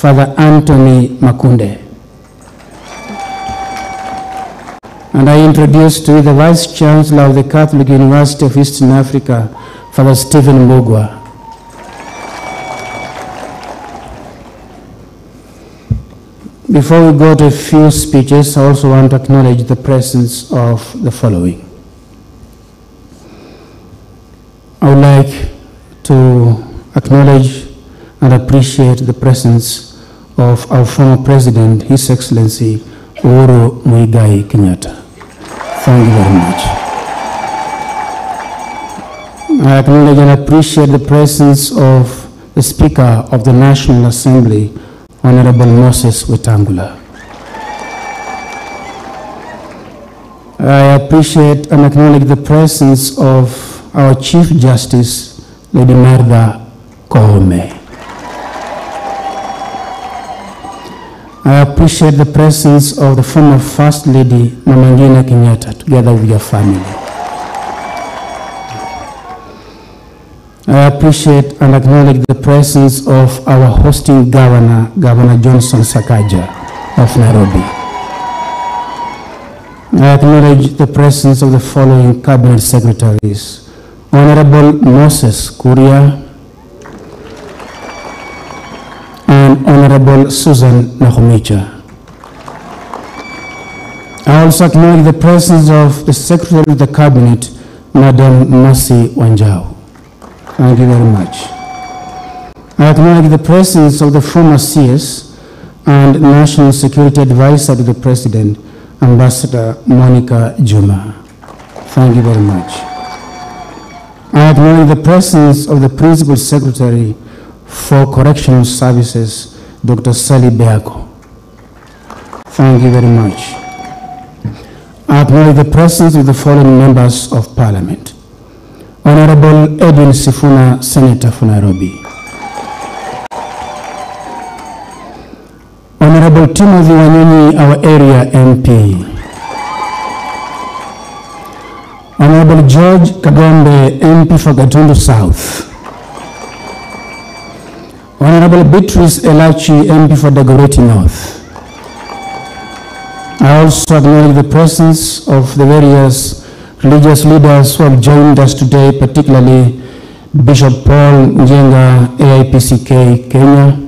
Father Anthony Makunde. And I introduce to you the Vice Chancellor of the Catholic University of Eastern Africa, Father Stephen Mbugua. Before we go to a few speeches, I also want to acknowledge the presence of the following. I would like to acknowledge and appreciate the presence of our former president, His Excellency Uhuru Muigai Kenyatta. Thank you very much. I acknowledge and appreciate the presence of the Speaker of the National Assembly, Honorable Moses Wetangula. I appreciate and acknowledge the presence of our Chief Justice, Lady Martha Koome. I appreciate the presence of the former First Lady, Mama Ngina Kenyatta, together with your family. I appreciate and acknowledge the presence of our hosting governor, Governor Johnson Sakaja of Nairobi. I acknowledge the presence of the following cabinet secretaries. Honorable Moses Kuria and Honorable Susan Nakhumicha. I also acknowledge the presence of the Secretary of the Cabinet, Madam Mercy Wanjau. Thank you very much. I acknowledge the presence of the former CS and National Security Advisor to the President, Ambassador Monica Juma. Thank you very much. I acknowledge the presence of the Principal Secretary for Correctional Services, Dr. Sally Beako. Thank you very much. I acknowledge the presence of the following members of Parliament. Honorable Edwin Sifuna, Senator for Nairobi. Honorable Timothy Wanyonyi, our area MP. Honorable George Kagombe, MP for Gatundu South. Honorable Beatrice Elachi, MP for Dagoretti North. I also acknowledge the presence of the various religious leaders who have joined us today, particularly Bishop Paul Njenga, AIPCK Kenya,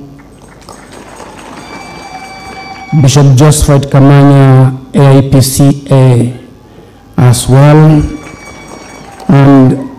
Bishop Josephat Kamanya, AIPCA as well, and